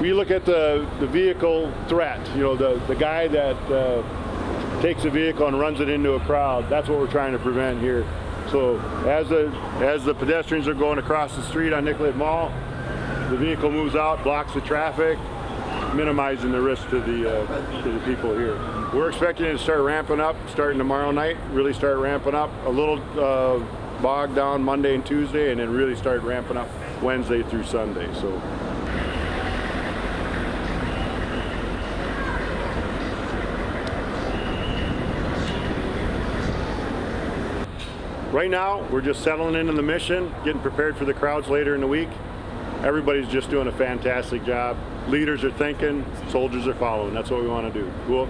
We look at the, the vehicle threat, you know, the, the guy that uh, takes a vehicle and runs it into a crowd. That's what we're trying to prevent here. So as the, as the pedestrians are going across the street on Nicollet Mall, the vehicle moves out, blocks the traffic, minimizing the risk to the, uh, to the people here. We're expecting it to start ramping up starting tomorrow night, really start ramping up. A little uh, bogged down Monday and Tuesday, and then really start ramping up Wednesday through Sunday. So. Right now, we're just settling into the mission, getting prepared for the crowds later in the week. Everybody's just doing a fantastic job. Leaders are thinking, soldiers are following. That's what we want to do. Cool?